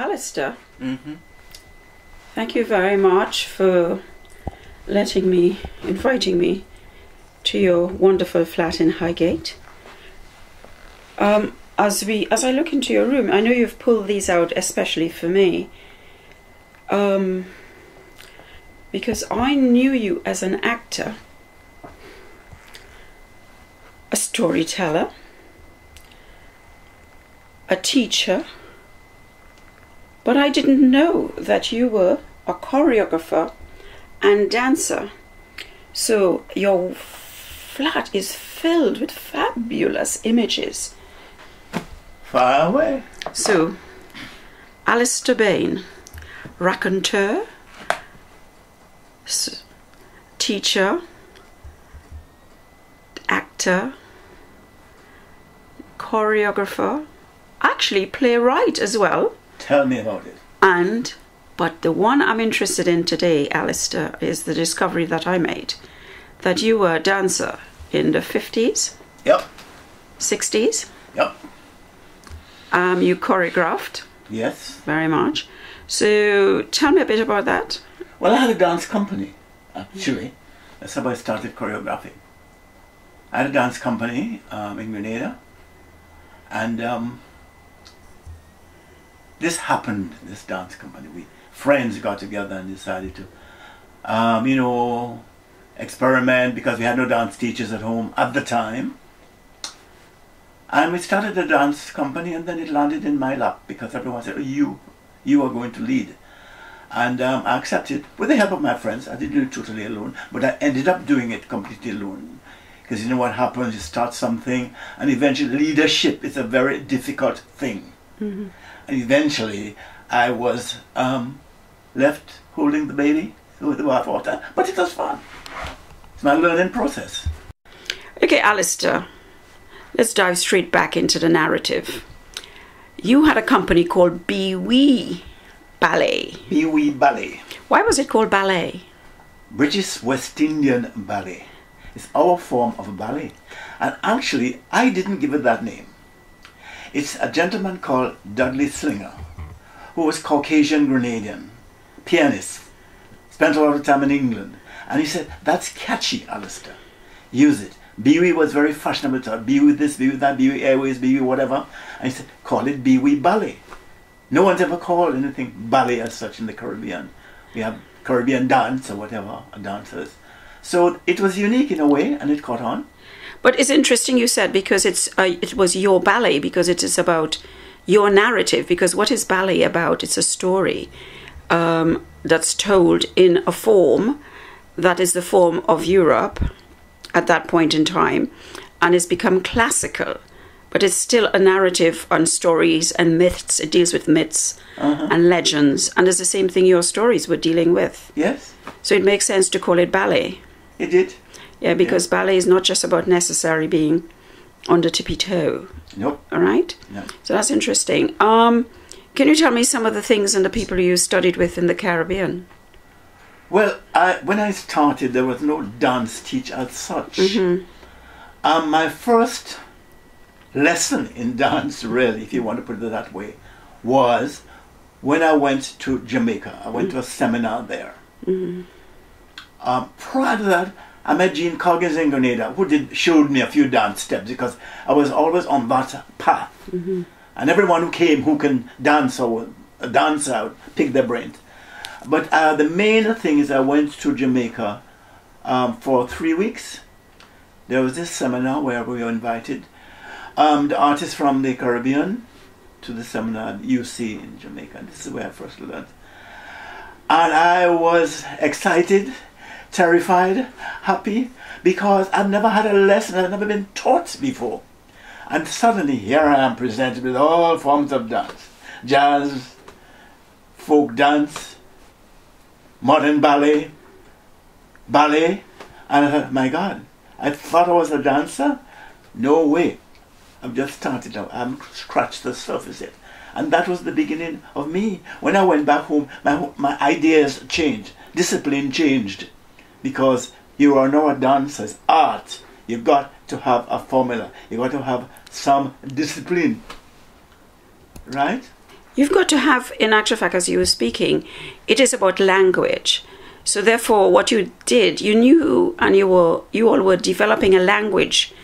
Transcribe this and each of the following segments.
Allistar, Mm-hmm. thank you very much for letting me, inviting me to your wonderful flat in Highgate. Um, as we, as I look into your room, I know you've pulled these out especially for me, um, because I knew you as an actor, a storyteller, a teacher, but I didn't know that you were a choreographer and dancer. So your flat is filled with fabulous images. Far away. So, Allistar Bain, raconteur, teacher, actor, choreographer, actually playwright as well. Tell me about it. And, but the one I'm interested in today, Allistar, is the discovery that I made that you were a dancer in the 50s, Yep. 60s. Yep. Um, you choreographed Yes. very much. So tell me a bit about that. Well, I had a dance company, actually. That's how I started choreographing. I had a dance company um, in Grenada, and um, this happened. This dance company, we friends got together and decided to, um, you know, experiment because we had no dance teachers at home at the time. And we started a dance company, and then it landed in my lap because everyone said, oh, "You, you are going to lead." and um, I accepted with the help of my friends. I didn't do it totally alone, but I ended up doing it completely alone. Because you know what happens? You start something, and eventually leadership is a very difficult thing. And eventually, I was um, left holding the baby with the bathwater, but it was fun. It's my learning process. Okay, Allistar, let's dive straight back into the narrative. You had a company called Be Wee Ballet. Wee Ballet, Why was it called ballet? British West Indian Ballet. It's our form of ballet. And actually, I didn't give it that name. It's a gentleman called Dudley Slinger, who was Caucasian Grenadian, pianist, spent a lot of time in England. And he said, That's catchy, Allistar. Use it. Biwi was very fashionable to be with this, be with that, Biwi Airways, Biwi whatever. And he said, Call it Biwi Ballet. No one's ever called anything ballet as such in the Caribbean. We have Caribbean dance or whatever, dancers. So it was unique in a way and it caught on. But it's interesting you said because it's uh, it was your ballet because it is about your narrative. Because what is ballet about? It's a story um, that's told in a form that is the form of Europe at that point in time, and it's become classical. But it's still a narrative on stories and myths. It deals with myths and legends, and it's the same thing your stories were dealing with. Yes, So it makes sense to call it ballet. it did. Yeah, because ballet is not just about necessarily being on the tippy toe. Nope. All right. No. So that's interesting. Um, can you tell me some of the things and the people you studied with in the Caribbean? Well, I, when I started, there was no dance teacher as such. Um, my first lesson in dance, really, if you want to put it that way, was when I went to Jamaica. I went to a seminar there. Um, prior to that, I met Jean Coggins in Grenada, who did showed me a few dance steps because I was always on that path. And everyone who came who can dance or uh, dance out, pick their brains. But uh, the main thing is I went to Jamaica um, for three weeks. There was this seminar where we were invited. Um, the artists from the Caribbean to the seminar at UC in Jamaica. This is where I first learned. And I was excited, terrified, happy, because I've never had a lesson, I've never been taught before. And suddenly here I am presented with all forms of dance jazz, folk dance, modern ballet, ballet. And I thought, my God, I thought I was a dancer? No way. I've just started out. I haven't scratched the surface yet. And that was the beginning of me. When I went back home, my, my ideas changed. Discipline changed. Because you are now a dancer's art. You've got to have a formula. You've got to have some discipline. Right? You've got to have, in actual fact, as you were speaking, it is about language. So therefore, what you did, you knew, and you were, you all were developing a language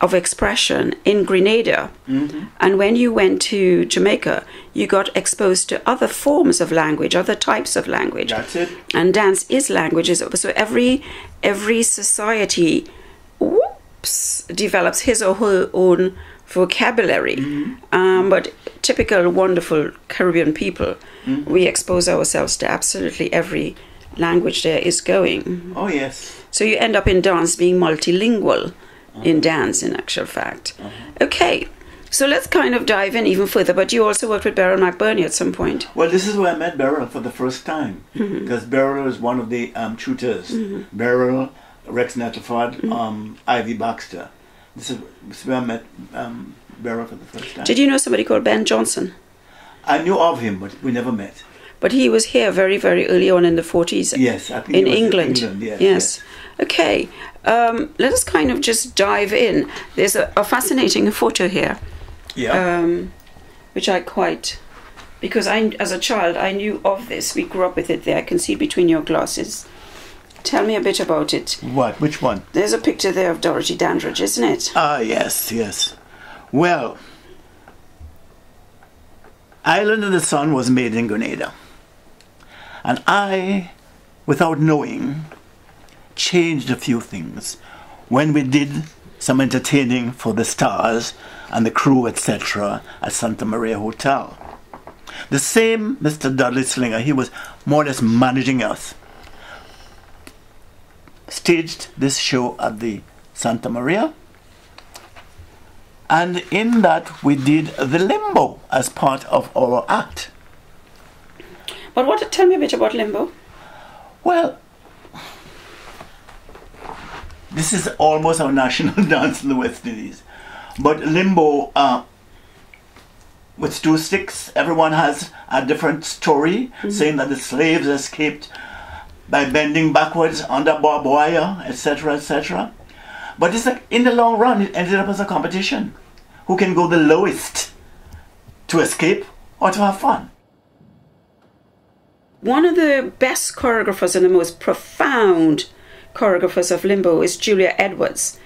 of expression in Grenada. Mm-hmm. And when you went to Jamaica, you got exposed to other forms of language, other types of language. That's it. And dance is languages. So every every society, whoops, develops his or her own vocabulary. Mm-hmm. Um, but typical wonderful Caribbean people, mm-hmm. we expose ourselves to absolutely every language there is going. Oh yes. So you end up in dance being multilingual in dance, in actual fact. Okay, so let's kind of dive in even further. But you also worked with Beryl McBurnie at some point. Well, this is where I met Beryl for the first time Mm-hmm. because Beryl is one of the um, tutors. Beryl, Rex Nettleford, Mm-hmm. um, Ivy Baxter. This is, this is where I met um, Beryl for the first time. Did you know somebody called Ben Johnson? I knew of him, but we never met. But he was here very, very early on in the 40s. Yes, I think in he was in England. England, yes, yes. Okay. Um, let us kind of just dive in. There's a, a fascinating photo here, Yeah. um, which I quite, because I, as a child, I knew of this. We grew up with it there. I can see between your glasses. Tell me a bit about it. what? Which one? There's a picture there of Dorothy Dandridge, isn't it? Ah, yes, yes. Well, Island of the Sun was made in Grenada. And I, without knowing, changed a few things when we did some entertaining for the stars and the crew, etc., at Santa Maria Hotel. The same Mr. Dudley Slinger, he was more or less managing us, staged this show at the Santa Maria. And in that, we did the limbo as part of our act. But what? Tell me a bit about Limbo. Well, this is almost our national dance in the West Indies. But limbo, uh, with two sticks, everyone has a different story, saying that the slaves escaped by bending backwards under barbed wire, etc., etc. But it's like in the long run, it ended up as a competition. Who can go the lowest to escape or to have fun? One of the best choreographers and the most profound choreographers of Limbo is Julia Edwards.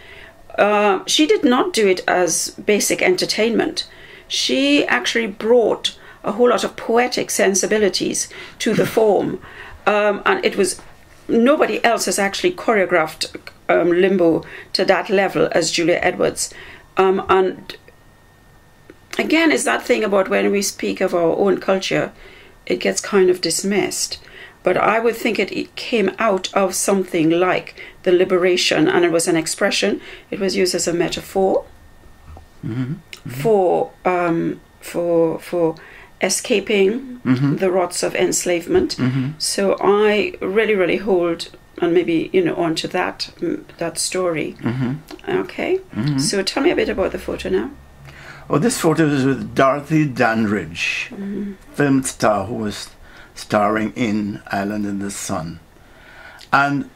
Uh, she did not do it as basic entertainment. She actually brought a whole lot of poetic sensibilities to the form, um, and it was nobody else has actually choreographed um, Limbo to that level as Julia Edwards. Um, and again, it's that thing about when we speak of our own culture, it gets kind of dismissed. But I would think it, it came out of something like the liberation, and it was an expression. It was used as a metaphor mm-hmm. Mm-hmm. for um, for for escaping mm-hmm. the rots of enslavement. So I really, really hold and maybe you know onto that mm, that story. Okay. So tell me a bit about the photo now. Well, this photo is with Dorothy Dandridge, film star who was starring in Island in the Sun. And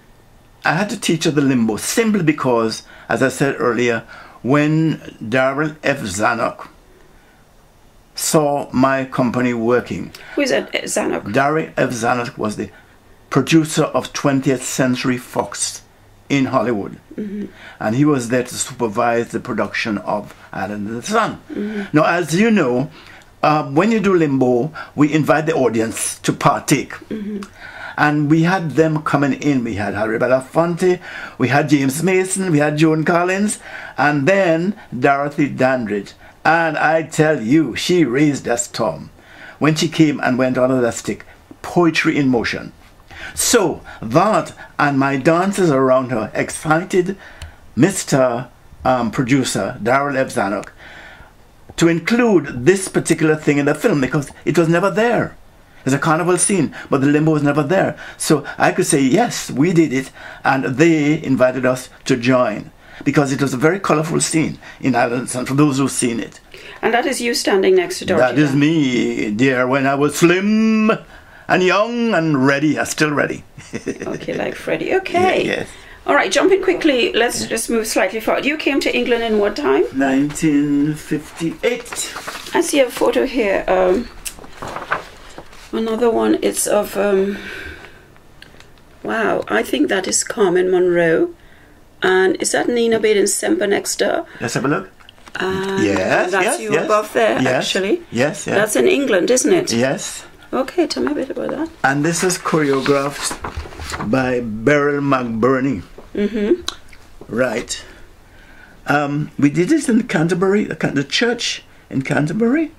I had to teach her the limbo simply because, as I said earlier, when Darryl F. Zanuck saw my company working, Who is that? Eh, Zanuck. Darryl F. Zanuck was the producer of 20th Century Fox in Hollywood. Mm-hmm. And he was there to supervise the production of Island in the Sun. Mm-hmm. Now, as you know, uh, when you do limbo, we invite the audience to partake. And we had them coming in. We had Harry Belafonte, we had James Mason, we had Joan Collins, and then Dorothy Dandridge. And I tell you, she raised a storm when she came and went on that stick. Poetry in motion. So that and my dancers around her excited Mr. Um, producer Darryl F. To include this particular thing in the film because it was never there. It's a carnival scene, but the limbo was never there. So I could say, yes, we did it, and they invited us to join because it was a very colorful scene in Islands, and for those who've seen it. And that is you standing next to Dorothy. That is me, dear, when I was slim and young and ready, I'm still ready. Okay, like Freddie. Okay. Yeah, yes. All right, jumping quickly. Let's just move slightly forward. You came to England in what time? 1958. I see a photo here. Um, Another one it's of um, wow, I think that is Carmen Munroe. And is that Nina Baden Semper next door? Let's have a look. And Yes, that's yes, you yes. above there, Yes, actually. Yes, yes. That's in England, isn't it? yes. Okay, tell me a bit about that. And this is choreographed by Beryl McBurnie. Mm-hmm. Right. Um, we did it in Canterbury, the, church in Canterbury,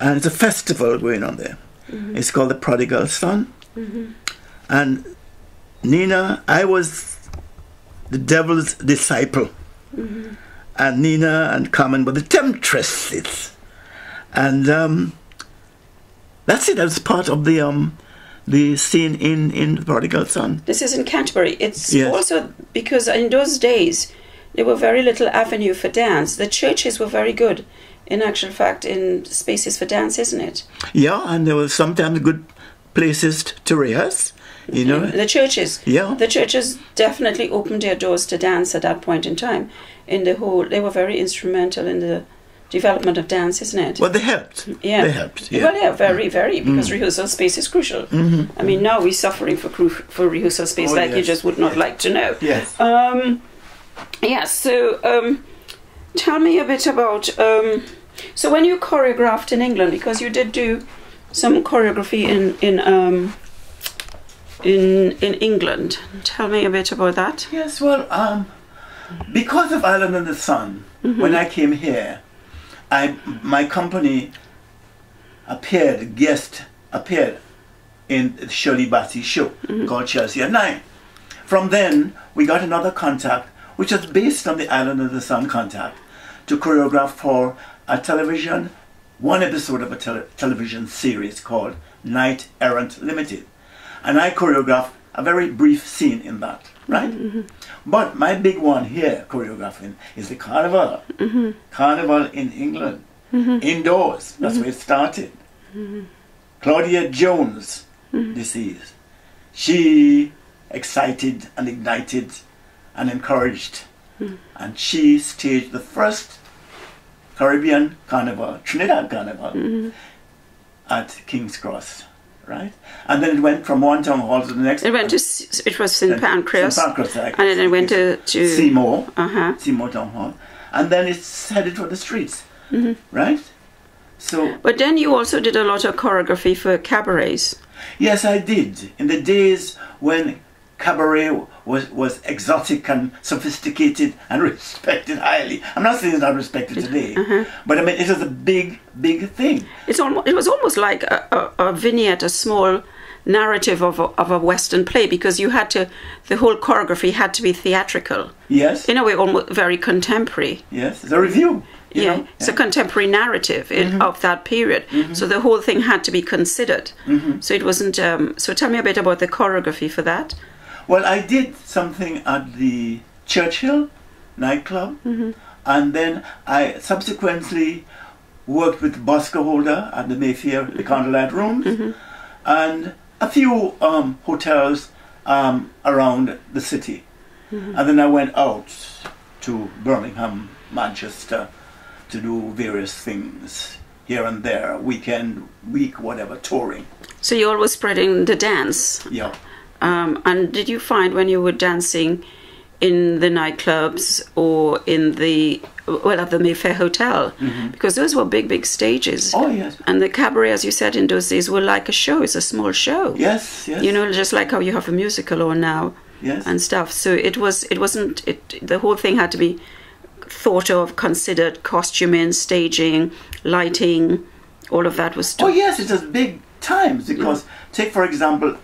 and it's a festival going on there. It's called the Prodigal Son. And Nina, I was the devil's disciple, and Nina and Carmen were the temptresses, and um, that's it. That's part of the um, the scene in in the Prodigal Son. This is in Canterbury. It's Yes. also because in those days there were very little avenue for dance. The churches were very good, in actual fact, in spaces for dance, isn't it? Yeah, and there were sometimes good places to rehearse. You mm-hmm. know, The churches. Yeah. The churches definitely opened their doors to dance at that point in time. In the whole, they were very instrumental in the development of dance, isn't it? well, they helped. Yeah. they helped. Yeah. Mm. Well, yeah, very, very, because rehearsal space is crucial. I mean, now we're suffering for for rehearsal space Mm-hmm. Oh, like you just would not Yes. like to know. Yes. Um, yeah, so um, tell me a bit about. Um, so when you choreographed in England, because you did do some choreography in in um, in in England, tell me a bit about that. Yes, well, um, because of Island in the Sun, when I came here, I my company appeared, guest appeared in Shirley Bassey's show mm-hmm. called Chelsea at Nine. From then, we got another contact, which was based on the Island of the Sun contact, to choreograph for a television, one episode of a tele- television series called Knight Errant Limited. And I choreographed a very brief scene in that, right? Mm-hmm, mm-hmm. But my big one here, choreographing, is the carnival. Mm-hmm. Carnival in England, indoors. That's where it started. Claudia Jones, deceased. She excited and ignited and encouraged. And she staged the first Caribbean carnival, Trinidad carnival, at King's Cross, right? And then it went from one town hall to the next. It went to it was St Pancras, St. Pancras, and then it went to to Seymour, uh huh. Seymour Town Hall, and then it's headed for the streets, Mm-hmm. right? So But then you also did a lot of choreography for cabarets. yes, I did in the days when cabaret was was exotic and sophisticated and respected highly. I'm not saying it's not respected today, Uh-huh. but I mean it was a big, big thing. It's almost, it was almost like a, a, a vignette, a small narrative of a, of a Western play because you had to, the whole choreography had to be theatrical. Yes, In a way, almost very contemporary. yes, it's a review. Yeah, it's a contemporary narrative in, of that period. So the whole thing had to be considered. So it wasn't. Um, so tell me a bit about the choreography for that. Well, I did something at the Churchill nightclub, and then I subsequently worked with Boscoe Holder at the Mayfair, the Candlelight Rooms, and a few um, hotels um, around the city. And then I went out to Birmingham, Manchester, to do various things here and there, weekend, week, whatever, touring. So you're always spreading the dance. Yeah. Um, and did you find when you were dancing in the nightclubs or in the well at the Mayfair Hotel because those were big big stages. Oh, yes. And the cabaret, as you said in those days, were like a show. It's a small show. Yes, yes. You know, just like how you have a musical or now yes. and stuff. So it was it wasn't it the whole thing had to be thought of, considered, costuming, staging, lighting, all of that was Oh yes, it was big times because take for example,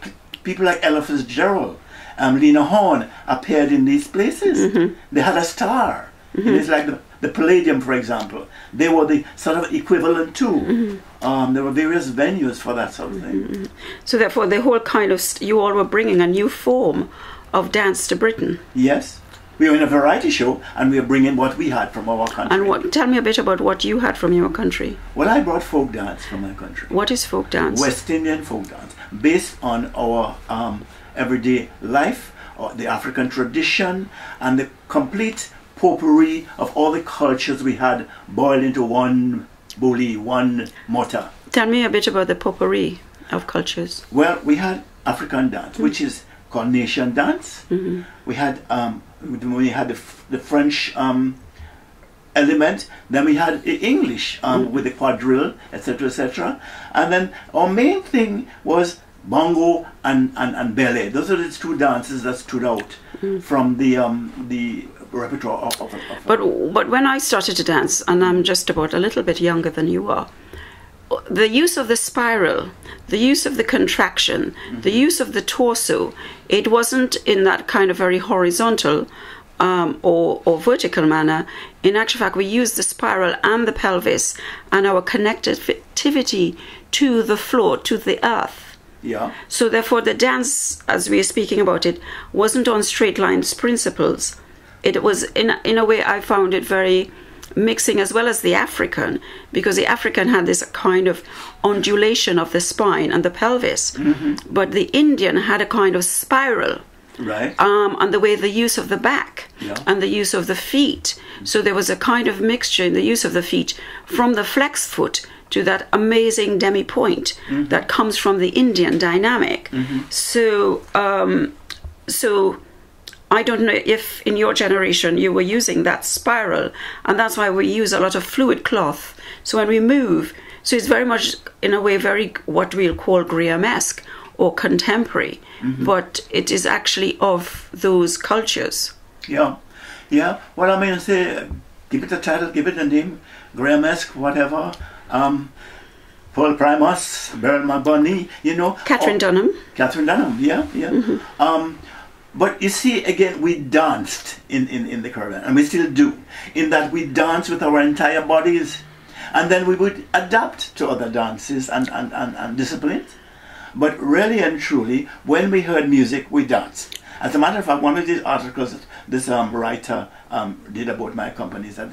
people like Ella Fitzgerald, um, Lena Horne appeared in these places. They had a star. It is like the, the Palladium, for example. They were the sort of equivalent to. Um, there were various venues for that sort of thing. So therefore, the whole kind of st- you all were bringing a new form of dance to Britain. Yes, we are in a variety show, and we are bringing what we had from our country. And what? Tell me a bit about what you had from your country. Well, I brought folk dance from my country. What is folk dance? West Indian folk dance, based on our um, everyday life, or the African tradition, and the complete potpourri of all the cultures we had boiled into one boli, one mortar. Tell me a bit about the potpourri of cultures? Well, we had African dance, which is called nation dance. Mm-hmm. We had um, we had the, the French um, element. Then we had the English um, with the quadrille, etc., etc. And then our main thing was bongo and, and, and ballet. Those are the two dances that stood out from the um, the repertoire of, of, of But but when I started to dance, and I'm just about a little bit younger than you are, the use of the spiral, the use of the contraction, the use of the torso, it wasn't in that kind of very horizontal um, or, or vertical manner. In actual fact, we used the spiral and the pelvis and our connectivity to the floor, to the earth. yeah. So therefore, the dance, as we are speaking about it, wasn't on straight lines principles. It was in in a way I found it very mixing as well as the African, because the African had this kind of undulation of the spine and the pelvis, but the Indian had a kind of spiral. Right. Um, and the way the use of the back Yeah. and the use of the feet. So there was a kind of mixture in the use of the feet from the flex foot to that amazing demi pointe that comes from the Indian dynamic. So, um, so I don't know if in your generation you were using that spiral, and that's why we use a lot of fluid cloth. So when we move, so it's very much in a way very what we'll call Graham-esque or contemporary, but it is actually of those cultures. Yeah, yeah. Well, I mean, say, give it a title, give it a name, Graham-esque, whatever. Um, Pearl Primus, Burma Bunny, you know. Katherine Oh, Dunham. Katherine Dunham, yeah, yeah. Um, but you see, again, we danced in, in, in the Caribbean, and we still do, in that we dance with our entire bodies, and then we would adapt to other dances and, and, and, and disciplines. But really and truly, when we heard music, we danced. As a matter of fact, one of these articles that this um, writer um, did about my company that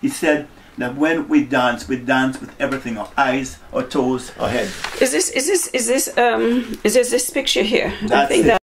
he said that when we dance, we dance with everything: our eyes, our toes, our head. Is this is this is this um is this this picture here? I That's think it. that